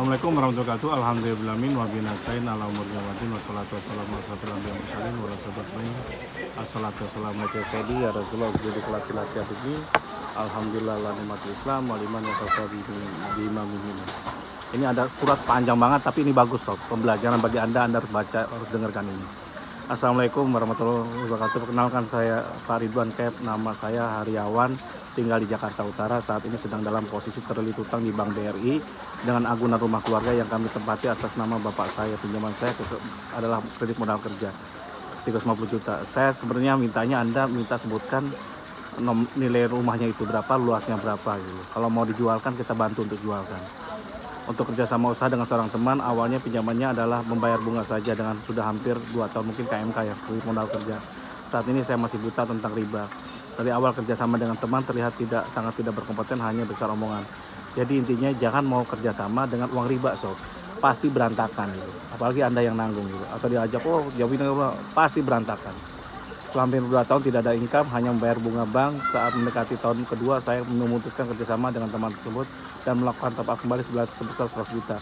Assalamualaikum warahmatullahi wabarakatuh. Alhamdulillahimin wa binastain ala umur jawatin wassalatu wassalamu ala anbiya'i wal mursalin wa rasulullah Assalatu wassalamu ala sayyidi ya Rasulullah jadi kelati laki ini. Alhamdulillah la nikmatul Islam wa liman yasasabi di imamimin. Ini ada surat panjang banget tapi ini bagus sob. Pembelajaran bagi Anda Anda harus baca harus dengarkan ini. Assalamualaikum warahmatullahi wabarakatuh. Perkenalkan saya Pak Ridwan Kep, nama saya Haryawan, tinggal di Jakarta Utara. Saat ini sedang dalam posisi terlilit utang di Bank BRI dengan agunan rumah keluarga yang kami tempati atas nama bapak saya. Pinjaman saya adalah kredit modal kerja 350 juta. Saya sebenarnya mintanya Anda minta sebutkan nilai rumahnya itu berapa, luasnya berapa gitu. Kalau mau dijualkan kita bantu untuk jualkan untuk kerjasama usaha dengan seorang teman awalnya pinjamannya adalah membayar bunga saja dengan sudah hampir 2 tahun mungkin KMK ya modal kerja. Saat ini saya masih buta tentang riba. Dari awal kerjasama dengan teman terlihat tidak sangat tidak berkompeten hanya besar omongan. Jadi intinya jangan mau kerjasama dengan uang riba sob. Pasti berantakan gitu. apalagi anda yang nanggung gitu. Atau diajak oh jawabin pasti berantakan hampir 2 tahun tidak ada income, hanya membayar bunga bank. Saat mendekati tahun kedua, saya memutuskan kerjasama dengan teman tersebut dan melakukan top up kembali sebesar 100 juta.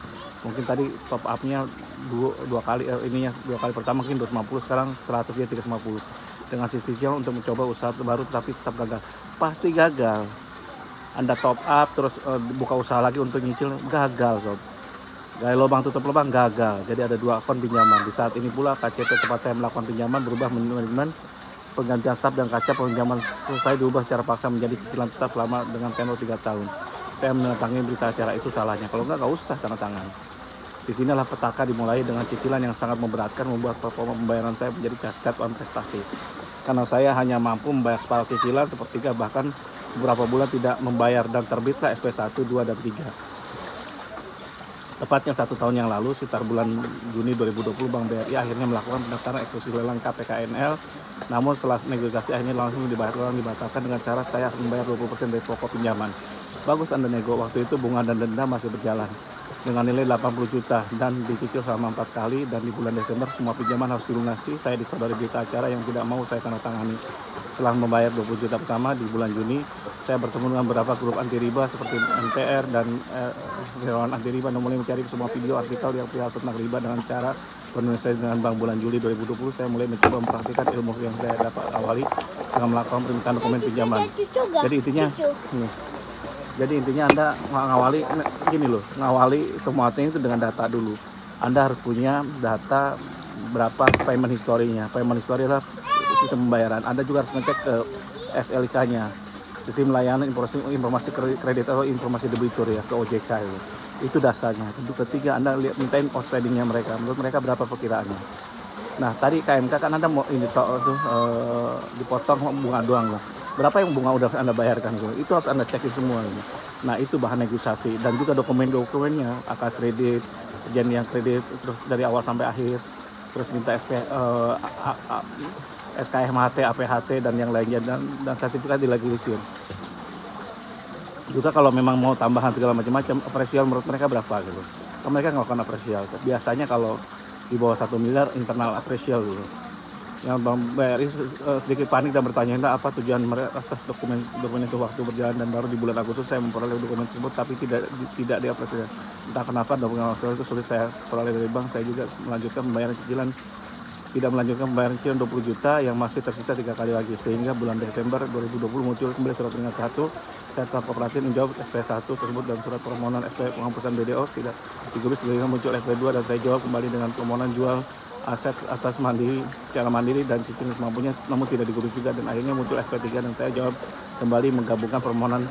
Mungkin tadi top upnya dua, dua kali, eh, ininya dua kali pertama mungkin 250, sekarang 100 dia 350. Dengan sistem untuk mencoba usaha baru tapi tetap gagal. Pasti gagal. Anda top up terus eh, buka usaha lagi untuk nyicil, gagal sob. Gaya lubang tutup lubang gagal. Jadi ada dua akun pinjaman. Di saat ini pula KCP tempat saya melakukan pinjaman berubah manajemen penggantian staf dan kaca pinjaman selesai diubah secara paksa menjadi cicilan tetap selama dengan tenor 3 tahun. Saya menandatangani berita acara itu salahnya. Kalau enggak, nggak usah tanda tangan. Di sinilah petaka dimulai dengan cicilan yang sangat memberatkan membuat performa pembayaran saya menjadi cacat prestasi. Karena saya hanya mampu membayar separuh cicilan sepertiga bahkan beberapa bulan tidak membayar dan terbitlah SP1, 2, dan 3. Tepatnya satu tahun yang lalu, sekitar bulan Juni 2020, Bank BRI akhirnya melakukan pendaftaran eksekusi lelang KPKNL. Namun setelah negosiasi akhirnya langsung dibatalkan, dibatalkan dengan syarat saya harus membayar 20% dari pokok pinjaman. Bagus Anda nego, waktu itu bunga dan denda masih berjalan dengan nilai 80 juta dan dicicil selama empat kali dan di bulan Desember semua pinjaman harus dilunasi. Saya disodari berita acara yang tidak mau saya tanda tangani. Setelah membayar 20 juta pertama di bulan Juni, saya bertemu dengan beberapa grup anti riba seperti NTR dan eh, relawan anti riba dan mulai mencari semua video artikel yang pihak tentang riba dengan cara penulisan dengan Bank bulan Juli 2020 saya mulai mencoba memperhatikan ilmu yang saya dapat awali dengan melakukan permintaan dokumen pinjaman. Jadi intinya, nih, jadi intinya Anda mengawali gini loh, mengawali semua itu dengan data dulu. Anda harus punya data berapa payment historinya. Payment history adalah sistem pembayaran. Anda juga harus ngecek ke SLK-nya, sistem layanan informasi, informasi kredit atau informasi debitur ya ke OJK itu. Itu dasarnya. Tentu ketiga Anda lihat mintain outstandingnya mereka. Menurut mereka berapa perkiraannya. Nah tadi KMK kan Anda mau ini tuh uh, dipotong bunga doang lah. Berapa yang bunga udah Anda bayarkan gitu. Itu harus Anda cekin semua. Gitu. Nah itu bahan negosiasi dan juga dokumen-dokumennya, akad kredit, perjanjian kredit terus dari awal sampai akhir terus minta SP uh, SKMHT, APHT dan yang lainnya dan, dan sertifikat dilegalisir. Juga kalau memang mau tambahan segala macam-macam, apresial menurut mereka berapa gitu. Kalau mereka melakukan apresial. Biasanya kalau di bawah satu miliar internal apresial gitu. Yang Bang BRI eh, sedikit panik dan bertanya apa tujuan mereka atas dokumen dokumen itu waktu berjalan dan baru di bulan Agustus saya memperoleh dokumen tersebut tapi tidak tidak diapresiasi. Entah kenapa dokumen itu sulit saya peroleh dari bank, saya juga melanjutkan pembayaran cicilan tidak melanjutkan pembayaran cicilan 20 juta yang masih tersisa tiga kali lagi. Sehingga bulan Desember 2020 muncul kembali surat peringatan satu. Saya tetap kooperatif menjawab SP1 tersebut dan surat permohonan SP penghapusan BDO tidak digubris sehingga muncul SP2 dan saya jawab kembali dengan permohonan jual aset atas mandiri secara mandiri dan cicilan semampunya namun tidak digubris juga. Dan akhirnya muncul SP3 dan saya jawab kembali menggabungkan permohonan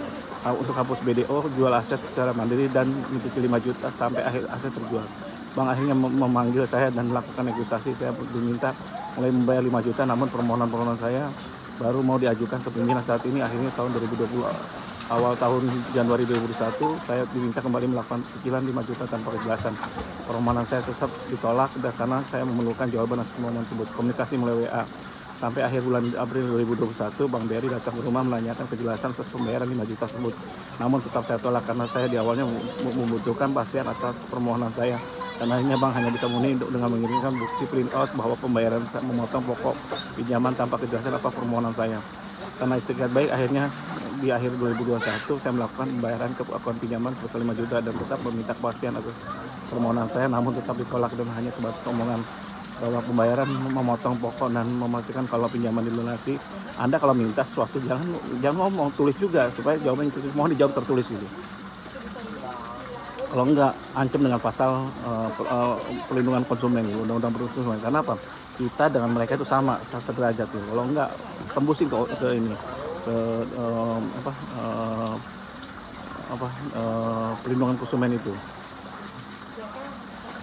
uh, untuk hapus BDO jual aset secara mandiri dan mencicil 5 juta sampai akhir aset terjual Bang akhirnya memanggil saya dan melakukan negosiasi. Saya diminta mulai membayar 5 juta, namun permohonan-permohonan saya baru mau diajukan ke pimpinan saat ini akhirnya tahun 2020 awal tahun Januari 2021 saya diminta kembali melakukan cicilan 5 juta tanpa kejelasan. Permohonan saya tetap ditolak dan karena saya memerlukan jawaban atas permohonan tersebut. Komunikasi melalui WA sampai akhir bulan April 2021 Bang Beri datang ke rumah menanyakan kejelasan atas pembayaran 5 juta tersebut. Namun tetap saya tolak karena saya di awalnya membutuhkan pasien atas permohonan saya dan akhirnya bank hanya bisa memenuhi dengan mengirimkan bukti print out bahwa pembayaran memotong pokok pinjaman tanpa kejelasan apa permohonan saya karena istiqat baik akhirnya di akhir 2021 saya melakukan pembayaran ke akun pinjaman sebesar 5 juta dan tetap meminta kepastian atas permohonan saya namun tetap ditolak dan hanya sebatas omongan bahwa pembayaran memotong pokok dan memastikan kalau pinjaman dilunasi. Anda kalau minta sesuatu jangan jangan ngomong tulis juga supaya jawabannya tertulis. Mohon dijawab tertulis gitu. Kalau enggak ancam dengan pasal uh, uh, perlindungan konsumen gitu, undang-undang perlindungan konsumen. Karena apa? Kita dengan mereka itu sama sederajat gitu. Kalau enggak tembusin ke, ke ini ke uh, apa uh, apa uh, perlindungan konsumen itu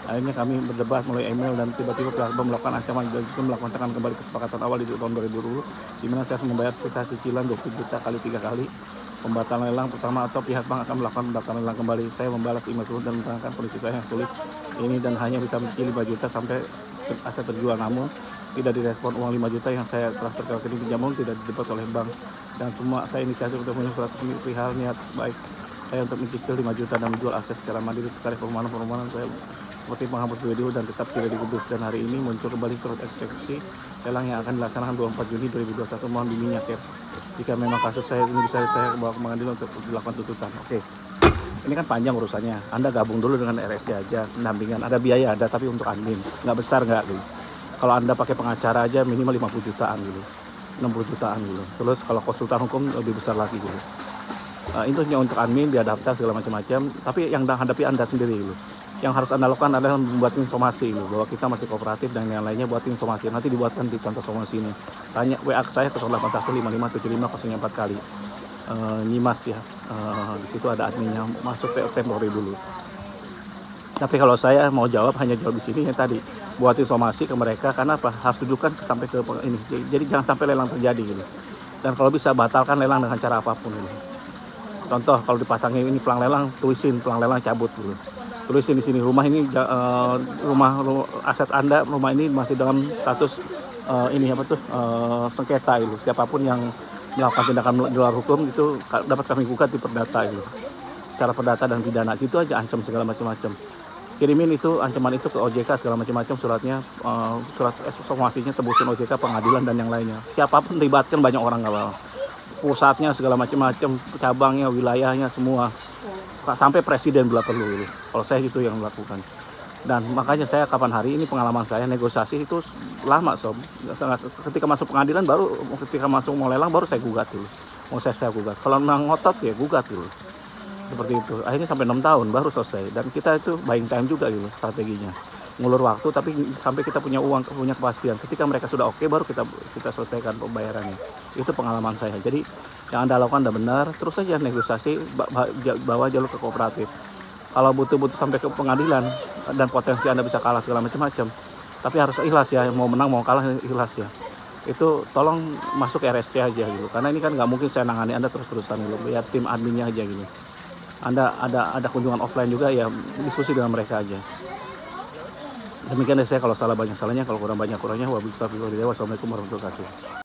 Akhirnya kami berdebat melalui email dan tiba-tiba pihak melakukan ancaman dan juga melakukan kembali kesepakatan awal di tahun 2020 di mana saya harus membayar sisa cicilan 20 juta kali tiga kali pembatalan lelang pertama atau pihak bank akan melakukan pembatalan lelang kembali. Saya membalas email tersebut dan menerangkan kondisi saya yang sulit ini dan hanya bisa mencicil 5 juta sampai aset terjual. Namun tidak direspon uang 5 juta yang saya transfer ke rekening pinjaman tidak didapat oleh bank. Dan semua saya inisiatif untuk menyusul perihal niat baik saya untuk mencicil 5 juta dan menjual aset secara mandiri secara permohonan-permohonan saya seperti penghapus video dan tetap tidak digubris dan hari ini muncul kembali surat eksekusi lelang yang akan dilaksanakan 24 Juni 2021 mohon bimbingnya Cap jika memang kasus saya ini bisa saya bawa ke pengadilan untuk dilakukan tuntutan. Oke. Ini kan panjang urusannya. Anda gabung dulu dengan RSC aja pendampingan. Ada biaya ada tapi untuk admin. Nggak besar nggak gitu kalau Anda pakai pengacara aja minimal 50 jutaan gitu 60 jutaan gitu terus kalau konsultan hukum lebih besar lagi gitu uh, itu hanya untuk admin diadaptasi segala macam-macam. Tapi yang hadapi Anda sendiri gitu yang harus anda lakukan adalah membuat informasi loh, bahwa kita masih kooperatif dan yang lainnya buat informasi. Nanti dibuatkan di contoh informasi ini tanya WA saya 0815575004 kali. Uh, nyimas ya. Uh, di situ ada adminnya. Masuk ke temporary dulu. Tapi kalau saya mau jawab hanya jawab di sini yang tadi. Buat informasi ke mereka karena apa? Harus tunjukkan sampai ke ini. Jadi jangan sampai lelang terjadi gitu dan kalau bisa batalkan lelang dengan cara apa pun gitu. contoh kalau dipasangin ini pelang lelang tulisin pelang lelang cabut gitu tulisin di sini rumah ini uh, rumah, aset anda rumah ini masih dalam status uh, ini apa tuh uh, sengketa itu siapa pun yang melakukan tindakan di luar hukum itu dapat kami gugat di perdata itu secara perdata dan pidana itu aja ancam segala macam-macam. Kirimin itu ancaman itu ke OJK segala macam-macam suratnya uh, surat somasinya tebusin OJK pengadilan dan yang lainnya. Siapa pun libatkan banyak orang nggak pusatnya segala macam-macam cabangnya wilayahnya semua sampai presiden bila perlu gitu. Kalau saya itu yang melakukan. Dan makanya saya kapan hari ini pengalaman saya negosiasi itu lama sob. Ketika masuk pengadilan baru ketika masuk mau lelang baru saya gugat dulu. Mau saya saya gugat. Kalau ngotot ya gugat dulu. Seperti itu. Akhirnya sampai enam tahun baru selesai. Dan kita itu buying time juga gitu strateginya ngulur waktu tapi sampai kita punya uang punya kepastian ketika mereka sudah oke okay, baru kita kita selesaikan pembayarannya itu pengalaman saya jadi yang anda lakukan anda benar terus saja negosiasi bawa jalur ke kooperatif. Kalau butuh-butuh sampai ke pengadilan dan potensi anda bisa kalah segala macam-macam. Tapi harus ikhlas ya mau menang mau kalah ikhlas ya. Itu tolong masuk RSC aja gitu. Karena ini kan nggak mungkin saya nangani anda terus-terusan gitu. Ya tim adminnya aja gitu. Anda ada ada kunjungan offline juga ya diskusi dengan mereka aja. Demikian dari saya kalau salah banyak salahnya kalau kurang banyak kurangnya wabillahi taufiq Wassalamualaikum warahmatullahi wabarakatuh